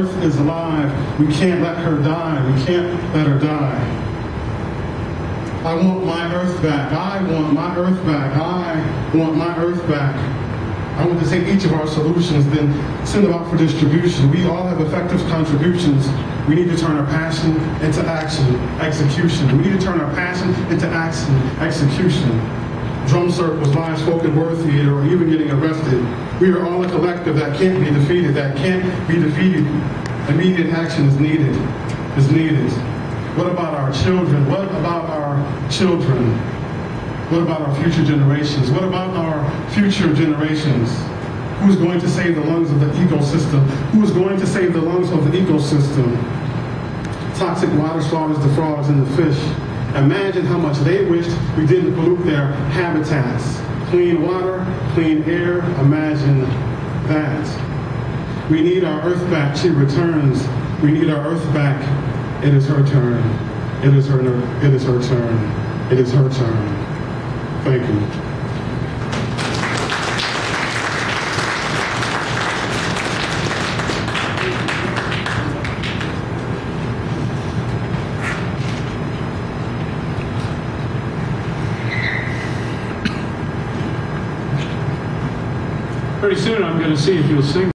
Earth is alive. We can't let her die. We can't let her die. I want my earth back. I want my earth back. I want my earth back. I want to take each of our solutions, then send them out for distribution. We all have effective contributions. We need to turn our passion into action, execution. We need to turn our passion into action, execution. Drum circles, live spoken word theater, or even getting arrested. We are all a collective that can't be defeated, that can't be defeated. Immediate action is needed, is needed. What about our children? What about our children? What about our future generations? What about our future generations? Who's going to save the lungs of the ecosystem? Who's going to save the lungs of the ecosystem? Toxic water slaughters the frogs and the fish. Imagine how much they wished we didn't pollute their habitats. Clean water, clean air, imagine that. We need our earth back. She returns. We need our earth back. It is her turn. It is her, it is her turn. It is her turn. Thank you. Pretty soon I'm going to see if you'll sing.